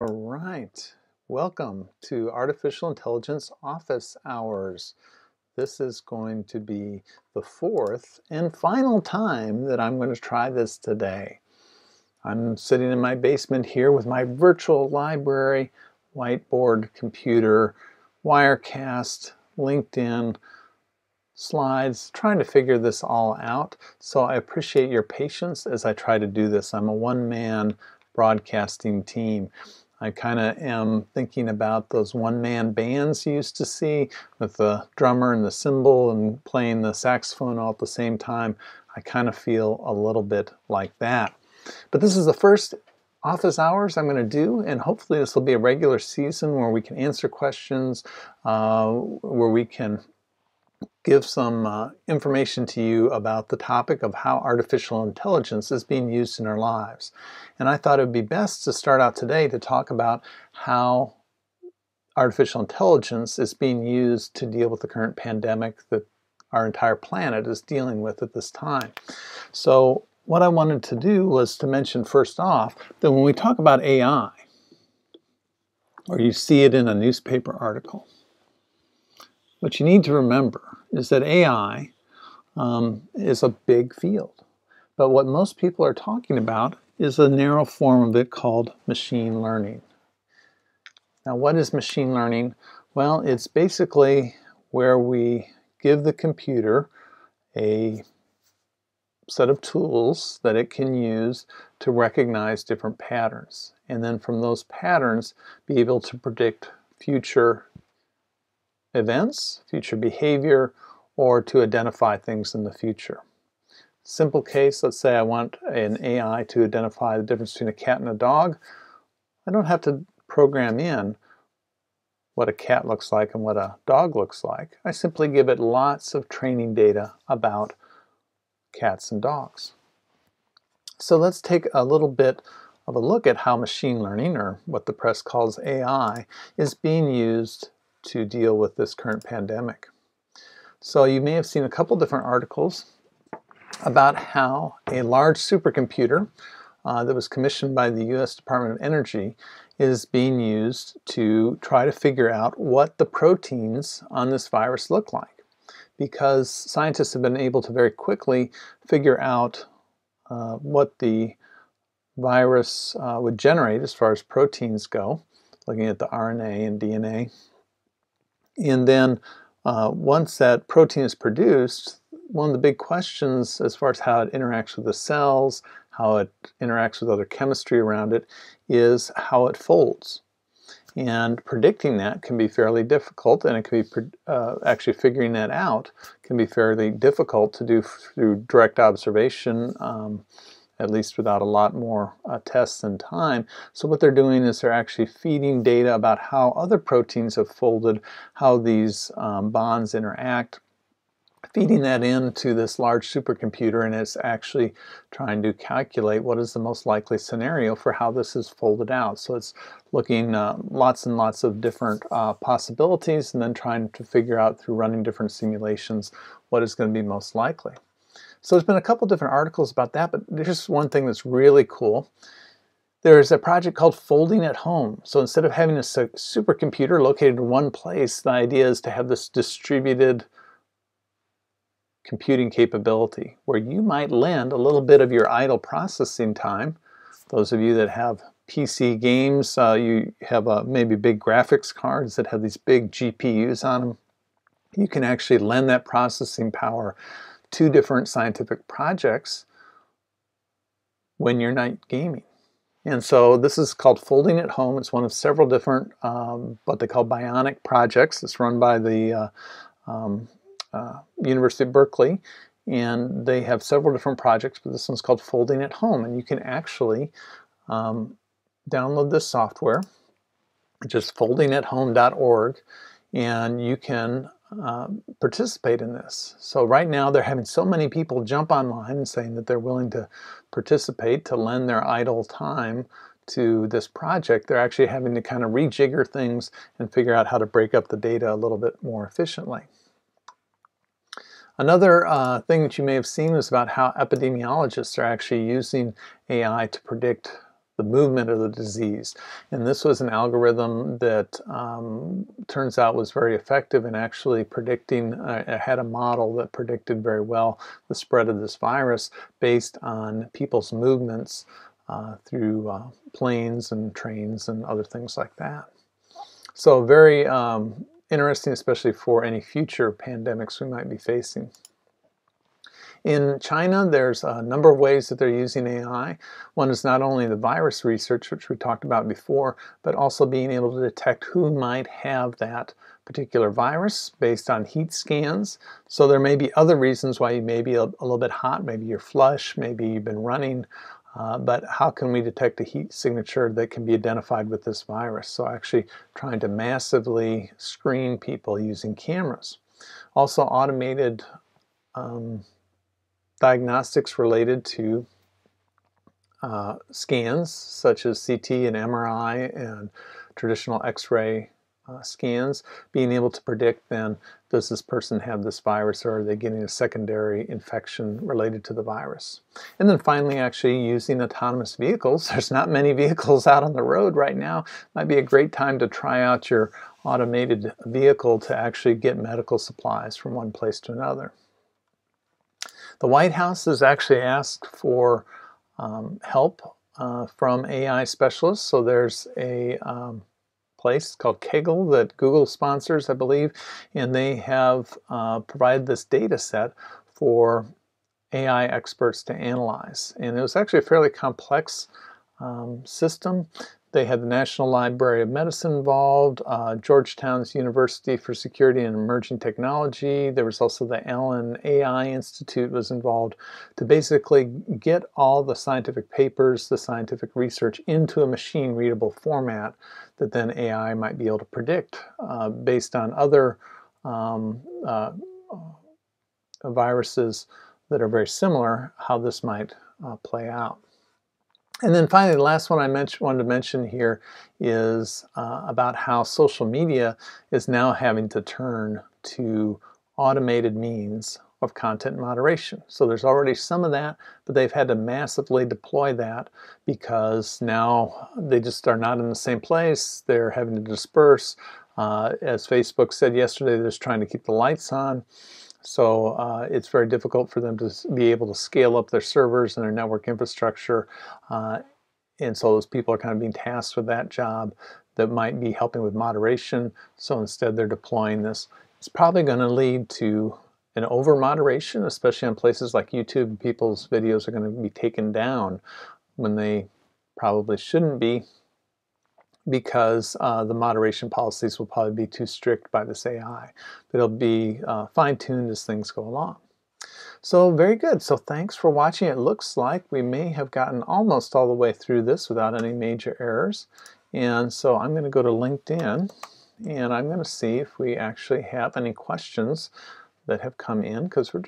All right, welcome to Artificial Intelligence Office Hours. This is going to be the fourth and final time that I'm going to try this today. I'm sitting in my basement here with my virtual library, whiteboard computer, Wirecast, LinkedIn, slides, trying to figure this all out. So I appreciate your patience as I try to do this. I'm a one-man broadcasting team. I kind of am thinking about those one-man bands you used to see with the drummer and the cymbal and playing the saxophone all at the same time. I kind of feel a little bit like that. But this is the first office hours I'm going to do, and hopefully this will be a regular season where we can answer questions, uh, where we can give some uh, information to you about the topic of how artificial intelligence is being used in our lives. And I thought it would be best to start out today to talk about how artificial intelligence is being used to deal with the current pandemic that our entire planet is dealing with at this time. So what I wanted to do was to mention first off that when we talk about AI, or you see it in a newspaper article, what you need to remember is that AI um, is a big field. But what most people are talking about is a narrow form of it called machine learning. Now, what is machine learning? Well, it's basically where we give the computer a set of tools that it can use to recognize different patterns. And then from those patterns, be able to predict future events, future behavior, or to identify things in the future. Simple case, let's say I want an AI to identify the difference between a cat and a dog. I don't have to program in what a cat looks like and what a dog looks like. I simply give it lots of training data about cats and dogs. So let's take a little bit of a look at how machine learning, or what the press calls AI, is being used to deal with this current pandemic. So you may have seen a couple different articles about how a large supercomputer uh, that was commissioned by the U.S. Department of Energy is being used to try to figure out what the proteins on this virus look like. Because scientists have been able to very quickly figure out uh, what the virus uh, would generate as far as proteins go, looking at the RNA and DNA and then uh, once that protein is produced, one of the big questions as far as how it interacts with the cells, how it interacts with other chemistry around it, is how it folds. And predicting that can be fairly difficult, and it can be uh, actually figuring that out can be fairly difficult to do through direct observation. Um, at least without a lot more uh, tests and time. So what they're doing is they're actually feeding data about how other proteins have folded, how these um, bonds interact, feeding that into this large supercomputer and it's actually trying to calculate what is the most likely scenario for how this is folded out. So it's looking uh, lots and lots of different uh, possibilities and then trying to figure out through running different simulations what is going to be most likely. So there's been a couple different articles about that, but there's one thing that's really cool. There's a project called Folding at Home. So instead of having a supercomputer located in one place, the idea is to have this distributed computing capability where you might lend a little bit of your idle processing time. Those of you that have PC games, uh, you have uh, maybe big graphics cards that have these big GPUs on them. You can actually lend that processing power to different scientific projects when you're not gaming. And so this is called Folding at Home. It's one of several different um, what they call bionic projects. It's run by the uh, um, uh, University of Berkeley. And they have several different projects, but this one's called Folding at Home. And you can actually um, download this software, just foldingathome.org, and you can uh, participate in this. So right now they're having so many people jump online and saying that they're willing to participate to lend their idle time to this project. They're actually having to kind of rejigger things and figure out how to break up the data a little bit more efficiently. Another uh, thing that you may have seen is about how epidemiologists are actually using AI to predict the movement of the disease. And this was an algorithm that um, turns out was very effective in actually predicting, uh, had a model that predicted very well the spread of this virus based on people's movements uh, through uh, planes and trains and other things like that. So very um, interesting, especially for any future pandemics we might be facing. In China, there's a number of ways that they're using AI. One is not only the virus research, which we talked about before, but also being able to detect who might have that particular virus based on heat scans. So there may be other reasons why you may be a, a little bit hot, maybe you're flush, maybe you've been running, uh, but how can we detect a heat signature that can be identified with this virus? So actually trying to massively screen people using cameras. Also automated um, diagnostics related to uh, scans such as CT and MRI and traditional X-ray uh, scans, being able to predict then, does this person have this virus or are they getting a secondary infection related to the virus? And then finally, actually using autonomous vehicles. There's not many vehicles out on the road right now. Might be a great time to try out your automated vehicle to actually get medical supplies from one place to another. The White House has actually asked for um, help uh, from AI specialists. So there's a um, place called Kaggle that Google sponsors, I believe, and they have uh, provided this data set for AI experts to analyze. And it was actually a fairly complex um, system. They had the National Library of Medicine involved, uh, Georgetown's University for Security and Emerging Technology. There was also the Allen AI Institute was involved to basically get all the scientific papers, the scientific research into a machine readable format that then AI might be able to predict uh, based on other um, uh, viruses that are very similar, how this might uh, play out. And then finally, the last one I wanted to mention here is uh, about how social media is now having to turn to automated means of content moderation. So there's already some of that, but they've had to massively deploy that because now they just are not in the same place. They're having to disperse. Uh, as Facebook said yesterday, they're just trying to keep the lights on. So uh, it's very difficult for them to be able to scale up their servers and their network infrastructure. Uh, and so those people are kind of being tasked with that job that might be helping with moderation. So instead they're deploying this. It's probably going to lead to an over moderation, especially on places like YouTube. People's videos are going to be taken down when they probably shouldn't be because uh, the moderation policies will probably be too strict by this AI. But it'll be uh, fine-tuned as things go along. So very good. So thanks for watching. It looks like we may have gotten almost all the way through this without any major errors. And so I'm going to go to LinkedIn and I'm going to see if we actually have any questions that have come in because we're